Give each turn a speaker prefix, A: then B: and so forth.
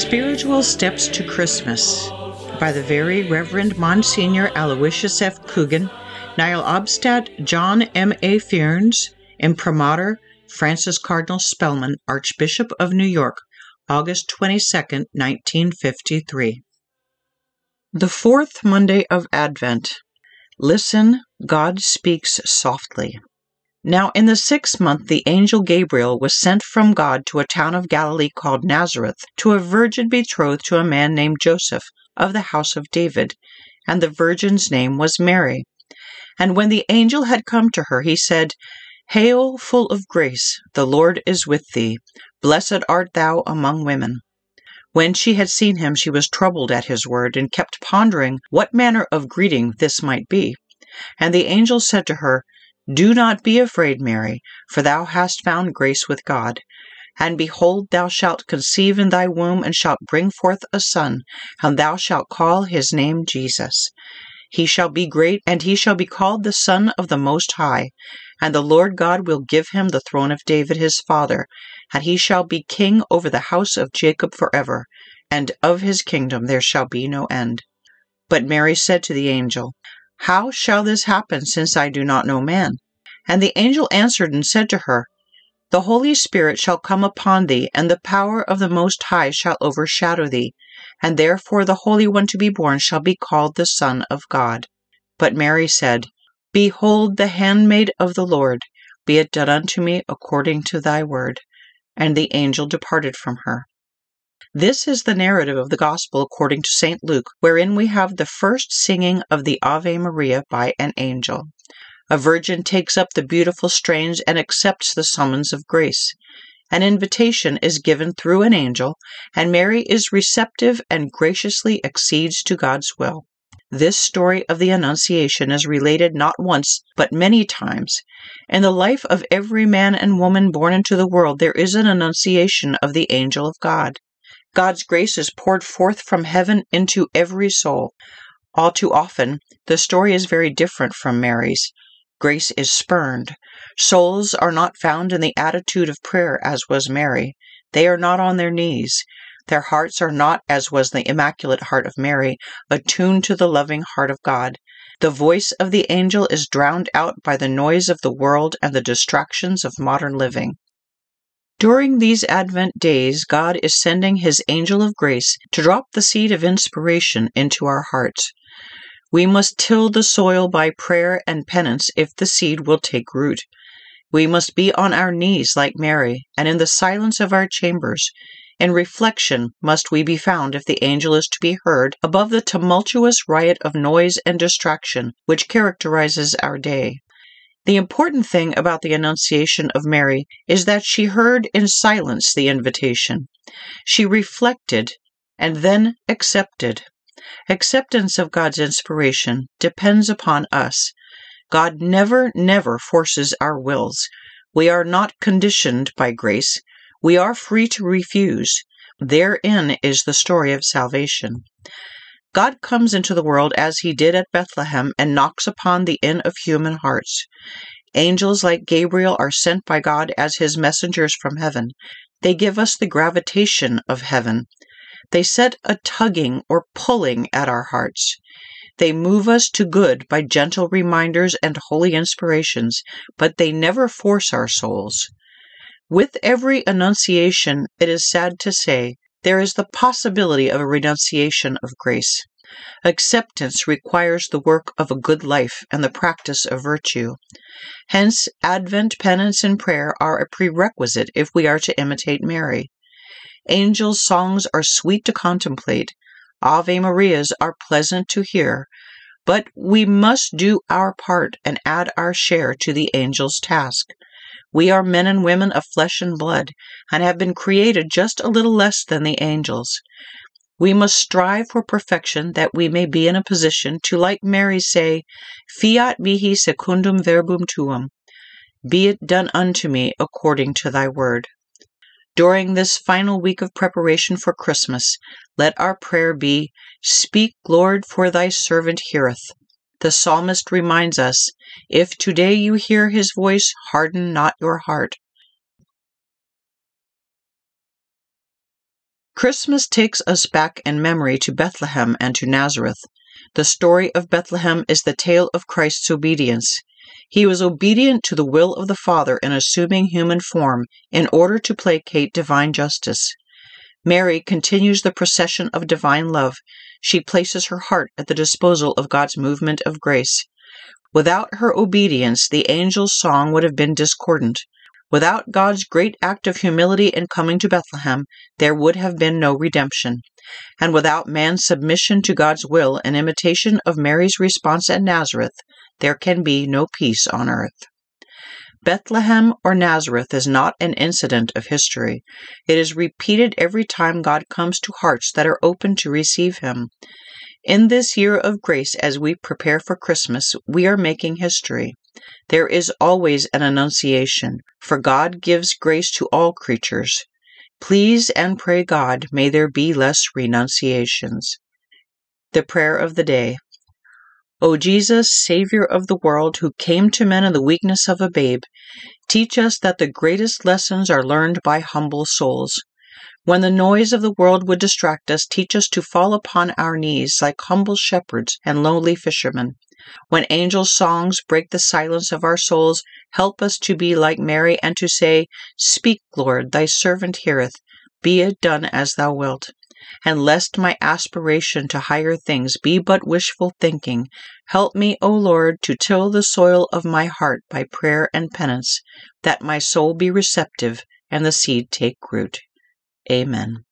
A: Spiritual Steps to Christmas by the Very Reverend Monsignor Aloysius F. Coogan, Nihil Obstat, John M. A. Fearns, Imprimatur Francis Cardinal Spellman, Archbishop of New York, August 22, 1953. The fourth Monday of Advent. Listen, God speaks softly. Now in the sixth month the angel Gabriel was sent from God to a town of Galilee called Nazareth, to a virgin betrothed to a man named Joseph, of the house of David, and the virgin's name was Mary. And when the angel had come to her, he said, Hail, full of grace, the Lord is with thee. Blessed art thou among women. When she had seen him, she was troubled at his word, and kept pondering what manner of greeting this might be. And the angel said to her, do not be afraid, Mary, for thou hast found grace with God. And behold, thou shalt conceive in thy womb, and shalt bring forth a son, and thou shalt call his name Jesus. He shall be great, and he shall be called the Son of the Most High. And the Lord God will give him the throne of David his father, and he shall be king over the house of Jacob forever, and of his kingdom there shall be no end. But Mary said to the angel, how shall this happen, since I do not know man? And the angel answered and said to her, The Holy Spirit shall come upon thee, and the power of the Most High shall overshadow thee, and therefore the Holy One to be born shall be called the Son of God. But Mary said, Behold the handmaid of the Lord, be it done unto me according to thy word. And the angel departed from her. This is the narrative of the Gospel according to St. Luke, wherein we have the first singing of the Ave Maria by an angel. A virgin takes up the beautiful strains and accepts the summons of grace. An invitation is given through an angel, and Mary is receptive and graciously accedes to God's will. This story of the Annunciation is related not once, but many times. In the life of every man and woman born into the world, there is an annunciation of the angel of God. God's grace is poured forth from heaven into every soul. All too often, the story is very different from Mary's. Grace is spurned. Souls are not found in the attitude of prayer as was Mary. They are not on their knees. Their hearts are not, as was the Immaculate Heart of Mary, attuned to the loving heart of God. The voice of the angel is drowned out by the noise of the world and the distractions of modern living. During these Advent days, God is sending His angel of grace to drop the seed of inspiration into our hearts. We must till the soil by prayer and penance if the seed will take root. We must be on our knees like Mary, and in the silence of our chambers. In reflection must we be found if the angel is to be heard above the tumultuous riot of noise and distraction which characterizes our day. The important thing about the Annunciation of Mary is that she heard in silence the invitation. She reflected and then accepted. Acceptance of God's inspiration depends upon us. God never, never forces our wills. We are not conditioned by grace. We are free to refuse. Therein is the story of salvation. God comes into the world as he did at Bethlehem and knocks upon the inn of human hearts. Angels like Gabriel are sent by God as his messengers from heaven. They give us the gravitation of heaven. They set a tugging or pulling at our hearts. They move us to good by gentle reminders and holy inspirations, but they never force our souls. With every annunciation, it is sad to say, there is the possibility of a renunciation of grace. Acceptance requires the work of a good life and the practice of virtue. Hence, Advent penance and prayer are a prerequisite if we are to imitate Mary. Angels' songs are sweet to contemplate, Ave Marias are pleasant to hear, but we must do our part and add our share to the angel's task. We are men and women of flesh and blood, and have been created just a little less than the angels. We must strive for perfection that we may be in a position to, like Mary, say, Fiat mihi secundum verbum tuum. Be it done unto me according to thy word. During this final week of preparation for Christmas, let our prayer be, Speak, Lord, for thy servant heareth. The psalmist reminds us, If today you hear his voice, harden not your heart. Christmas takes us back in memory to Bethlehem and to Nazareth. The story of Bethlehem is the tale of Christ's obedience. He was obedient to the will of the Father in assuming human form in order to placate divine justice. Mary continues the procession of divine love. She places her heart at the disposal of God's movement of grace. Without her obedience, the angel's song would have been discordant. Without God's great act of humility in coming to Bethlehem, there would have been no redemption. And without man's submission to God's will and imitation of Mary's response at Nazareth, there can be no peace on earth. Bethlehem or Nazareth is not an incident of history. It is repeated every time God comes to hearts that are open to receive Him. In this year of grace, as we prepare for Christmas, we are making history. There is always an annunciation, for God gives grace to all creatures. Please and pray God, may there be less renunciations. The Prayer of the Day. O Jesus, Savior of the world, who came to men in the weakness of a babe, teach us that the greatest lessons are learned by humble souls. When the noise of the world would distract us, teach us to fall upon our knees like humble shepherds and lowly fishermen. When angel songs break the silence of our souls, help us to be like Mary and to say, Speak, Lord, thy servant heareth, be it done as thou wilt. And lest my aspiration to higher things be but wishful thinking, help me, O Lord, to till the soil of my heart by prayer and penance, that my soul be receptive and the seed take root. Amen.